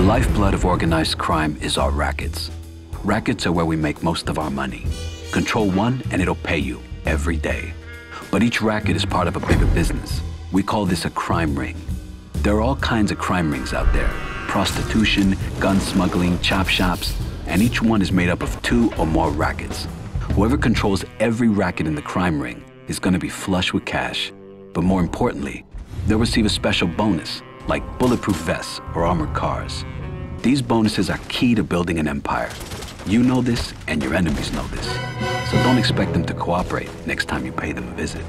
lifeblood of organized crime is our rackets. Rackets are where we make most of our money. Control one and it'll pay you every day. But each racket is part of a bigger business. We call this a crime ring. There are all kinds of crime rings out there prostitution, gun smuggling, chop shops, and each one is made up of two or more rackets. Whoever controls every racket in the crime ring is going to be flush with cash. But more importantly, they'll receive a special bonus, like bulletproof vests or armored cars. These bonuses are key to building an empire. You know this, and your enemies know this. So don't expect them to cooperate next time you pay them a visit.